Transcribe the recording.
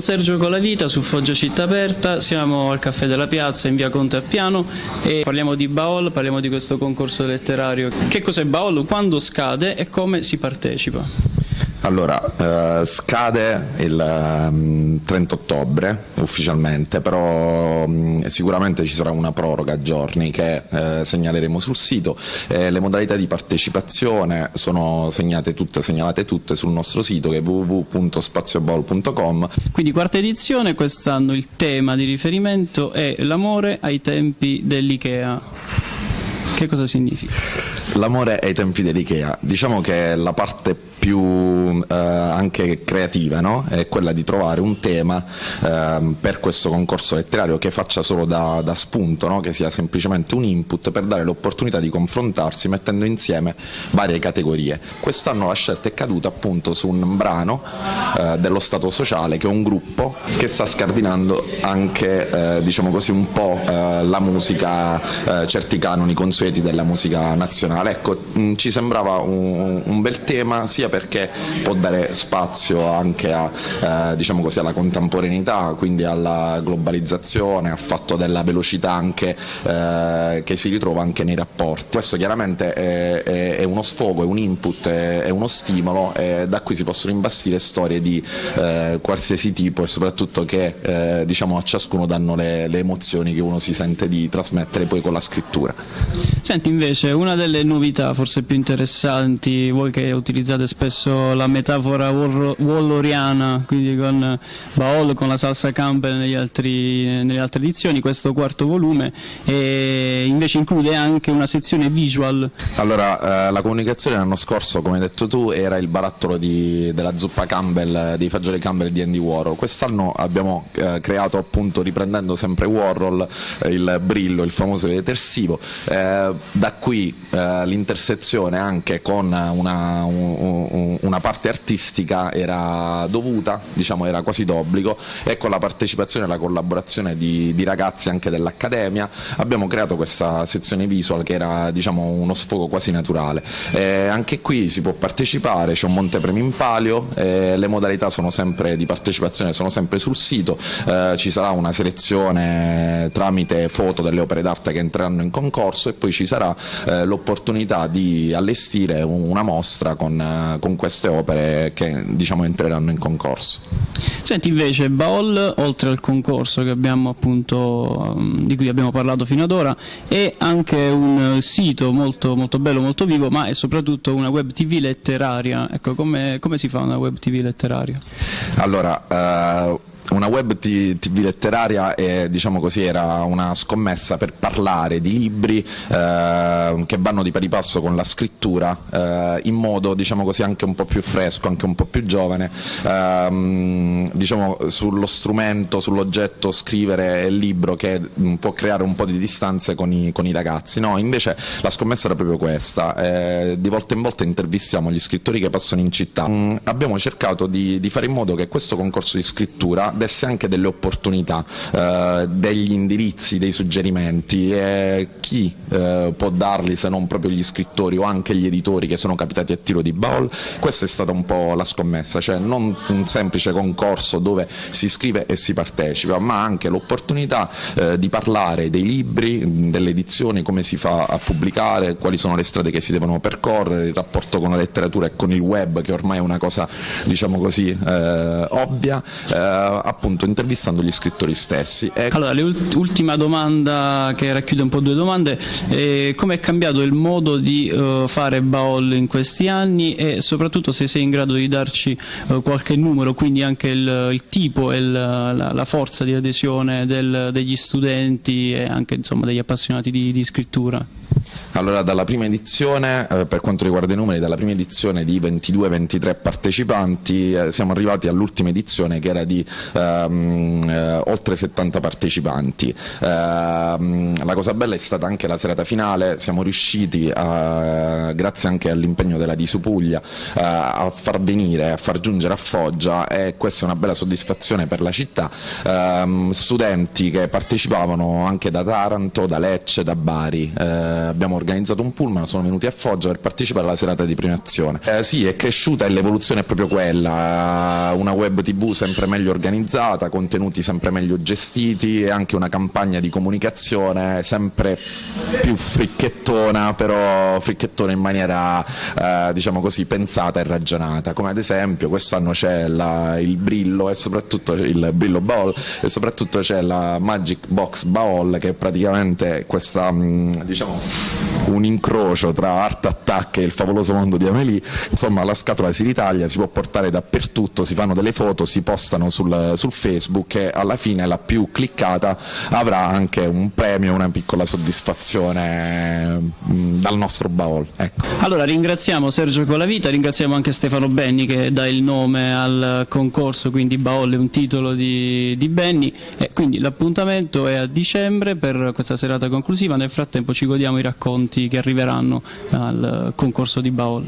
Sergio Colavita su Foggia Città Aperta, siamo al Caffè della Piazza in via Conte Appiano e parliamo di Baol, parliamo di questo concorso letterario. Che cos'è Baol, quando scade e come si partecipa? Allora, eh, scade il um, 30 ottobre ufficialmente, però um, sicuramente ci sarà una proroga a giorni che eh, segnaleremo sul sito. Eh, le modalità di partecipazione sono segnate tutte, segnalate tutte sul nostro sito che è www.spazioball.com. Quindi quarta edizione, quest'anno il tema di riferimento è l'amore ai tempi dell'IKEA. Che cosa significa? L'amore ai tempi dell'IKEA, diciamo che la parte più eh, anche creativa no? è quella di trovare un tema eh, per questo concorso letterario che faccia solo da, da spunto, no? che sia semplicemente un input per dare l'opportunità di confrontarsi mettendo insieme varie categorie. Quest'anno la scelta è caduta appunto su un brano eh, dello Stato sociale che è un gruppo che sta scardinando anche eh, diciamo così un po' eh, la musica, eh, certi canoni consueti della musica nazionale. Ecco, mh, ci sembrava un, un bel tema sia perché può dare spazio anche a, eh, diciamo così, alla contemporaneità, quindi alla globalizzazione, al fatto della velocità anche, eh, che si ritrova anche nei rapporti. Questo chiaramente è, è, è uno sfogo, è un input, è, è, uno stimolo e da qui si possono imbastire storie di eh, qualsiasi tipo e soprattutto che eh, diciamo, a ciascuno danno le, le emozioni che uno si sente di trasmettere poi con la scrittura. Senti invece una delle novità forse più interessanti, voi che utilizzate spesso spesso la metafora walloriana, quindi con Baol, con la salsa Campbell altri, nelle altre edizioni, questo quarto volume e invece include anche una sezione visual. Allora, eh, la comunicazione l'anno scorso, come hai detto tu, era il barattolo di, della zuppa Campbell, dei fagioli Campbell di Andy Warhol. Quest'anno abbiamo eh, creato appunto, riprendendo sempre Warhol, eh, il brillo, il famoso detersivo, eh, da qui eh, l'intersezione anche con una, un, una parte artistica era dovuta, diciamo era quasi d'obbligo. E con la partecipazione e la collaborazione di, di ragazzi anche dell'Accademia. Abbiamo creato questa sezione visual che era diciamo, uno sfogo quasi naturale. E anche qui si può partecipare, c'è un montepremi in palio, le modalità sempre, di partecipazione sono sempre sul sito, eh, ci sarà una selezione tramite foto delle opere d'arte che entreranno in concorso e poi ci sarà eh, l'opportunità di allestire una mostra con, con queste opere che diciamo, entreranno in concorso. Senti invece Baol, oltre al concorso appunto, di cui abbiamo parlato fino ad ora, è anche un sito molto, molto bello, molto vivo, ma è soprattutto una web tv letteraria. Ecco, come, come si fa una web tv letteraria? Allora, uh una web tv letteraria è, diciamo così, era una scommessa per parlare di libri eh, che vanno di pari passo con la scrittura eh, in modo diciamo così, anche un po' più fresco, anche un po' più giovane, ehm, diciamo, sullo strumento, sull'oggetto scrivere il libro che mm, può creare un po' di distanze con i, con i ragazzi. No, invece la scommessa era proprio questa, eh, di volta in volta intervistiamo gli scrittori che passano in città. Mm, abbiamo cercato di, di fare in modo che questo concorso di scrittura desse anche delle opportunità, eh, degli indirizzi, dei suggerimenti e chi eh, può darli se non proprio gli scrittori o anche gli editori che sono capitati a tiro di baul? Questa è stata un po' la scommessa, cioè non un semplice concorso dove si scrive e si partecipa, ma anche l'opportunità eh, di parlare dei libri, delle edizioni, come si fa a pubblicare, quali sono le strade che si devono percorrere, il rapporto con la letteratura e con il web che ormai è una cosa diciamo così eh, ovvia eh, appunto intervistando gli scrittori stessi. E... Allora, l'ultima domanda che racchiude un po' due domande, eh, come è cambiato il modo di uh, fare Baol in questi anni e soprattutto se sei in grado di darci uh, qualche numero, quindi anche il, il tipo e la, la, forza di adesione del, degli studenti e anche insomma, degli appassionati di, di scrittura. Allora, dalla prima edizione, eh, per quanto riguarda i numeri, dalla prima edizione di 22-23 partecipanti, eh, siamo arrivati all'ultima edizione che era di ehm, eh, oltre 70 partecipanti. Ehm, la cosa bella è stata anche la serata finale, siamo riusciti, a, grazie anche all'impegno della Disu Puglia, eh, a far venire, a far giungere a Foggia e questa è una bella soddisfazione per la città, ehm, studenti che partecipavano anche da Taranto, da Lecce, da Bari. Eh, abbiamo organizzato un pullman, sono venuti a Foggia per partecipare alla serata di premiazione. Eh, sì, è cresciuta e l'evoluzione è proprio quella, una web tv sempre meglio organizzata, contenuti sempre meglio gestiti e anche una campagna di comunicazione sempre più fricchettona, però fricchettona in maniera eh, diciamo così pensata e ragionata, come ad esempio quest'anno c'è la, il brillo e soprattutto il brillo Baol e soprattutto c'è la Magic Box Baol che è praticamente questa mm, diciamo un incrocio tra Art Attack e il favoloso mondo di Amelie, insomma la scatola si ritaglia, si può portare dappertutto, si fanno delle foto, si postano sul, sul Facebook e alla fine la più cliccata avrà anche un premio, una piccola soddisfazione mm, dal nostro baul. Ecco. Allora ringraziamo Sergio Colavita, ringraziamo anche Stefano Benni che dà il nome al concorso, quindi Baol è un titolo di, di Benni e quindi l'appuntamento è a dicembre per questa serata conclusiva, nel frattempo ci godiamo i racconti che arriveranno al concorso di Baol.